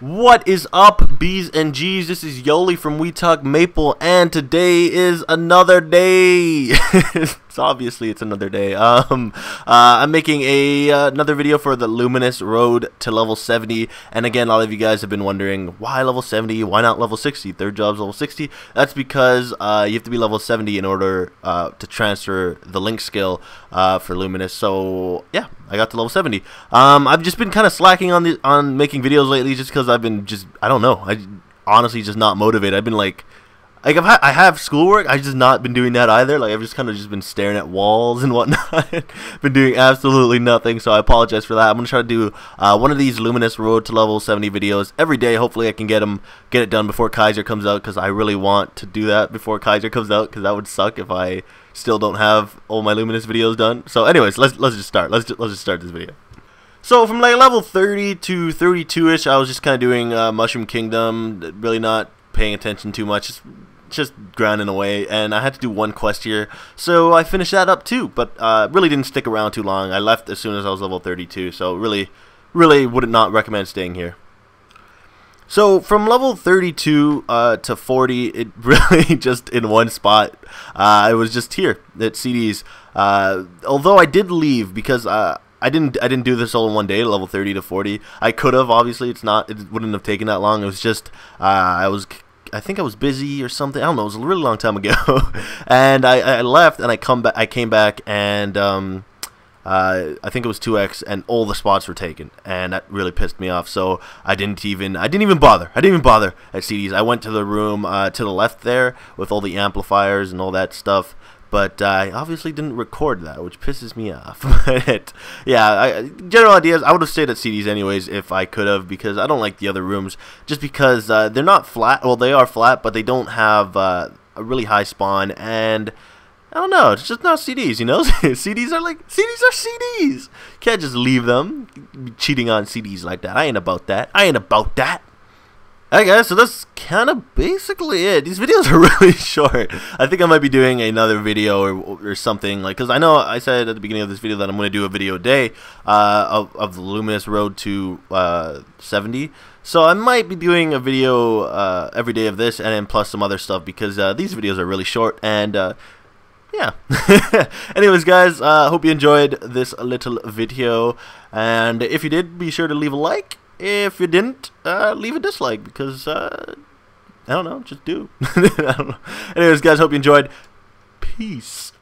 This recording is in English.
What is up, B's and G's? This is Yoli from We Talk Maple, and today is another day. it's obviously it's another day. Um, uh, I'm making a uh, another video for the Luminous Road to level 70, and again, a lot of you guys have been wondering why level 70, why not level 60? Third job's level 60. That's because uh, you have to be level 70 in order uh, to transfer the Link skill uh, for Luminous. So yeah, I got to level 70. Um, I've just been kind of slacking on the on making videos lately, just because I've been just I don't know. I honestly just not motivated. I've been like like I've ha I have schoolwork. I've just not been doing that either. Like I've just kind of just been staring at walls and whatnot. been doing absolutely nothing. So I apologize for that. I'm gonna try to do uh, one of these luminous road to level 70 videos every day. Hopefully I can get them get it done before Kaiser comes out because I really want to do that before Kaiser comes out because that would suck if I still don't have all my luminous videos done. So anyways, let's let's just start. Let's just, let's just start this video. So from like level 30 to 32ish, I was just kind of doing uh, Mushroom Kingdom, really not paying attention too much, just, just grinding away. And I had to do one quest here, so I finished that up too. But uh, really didn't stick around too long. I left as soon as I was level 32, so really, really would not recommend staying here. So from level 32 uh, to 40, it really just in one spot. Uh, I was just here at CD's. Uh, although I did leave because uh, I didn't I didn't do this all in one day, level 30 to 40. I could have obviously. It's not. It wouldn't have taken that long. It was just uh, I was. I think I was busy or something. I don't know. It was a really long time ago, and I, I left and I come back. I came back and um, uh, I think it was 2x, and all the spots were taken, and that really pissed me off. So I didn't even I didn't even bother. I didn't even bother at CDs. I went to the room uh, to the left there with all the amplifiers and all that stuff, but uh, I obviously didn't record that, which pisses me off. but yeah, I, general ideas. I would have stayed at CDs anyways if I could have, because I don't like the other rooms. Just because uh, they're not flat. Well, they are flat, but they don't have uh, a really high spawn, and I don't know. It's just not CDs, you know. CDs are like CDs are CDs. Can't just leave them cheating on CDs like that. I ain't about that. I ain't about that. Alright guys, so that's kind of basically it. These videos are really short. I think I might be doing another video or, or something, like, because I know I said at the beginning of this video that I'm going to do a video a day uh, of, of the Luminous Road to uh, 70. So I might be doing a video uh, every day of this and then plus some other stuff because uh, these videos are really short and uh, yeah. Anyways, guys, uh, hope you enjoyed this little video. And if you did, be sure to leave a like if you didn't, uh, leave a dislike because uh, I don't know, just do. Anyways, guys, hope you enjoyed. Peace.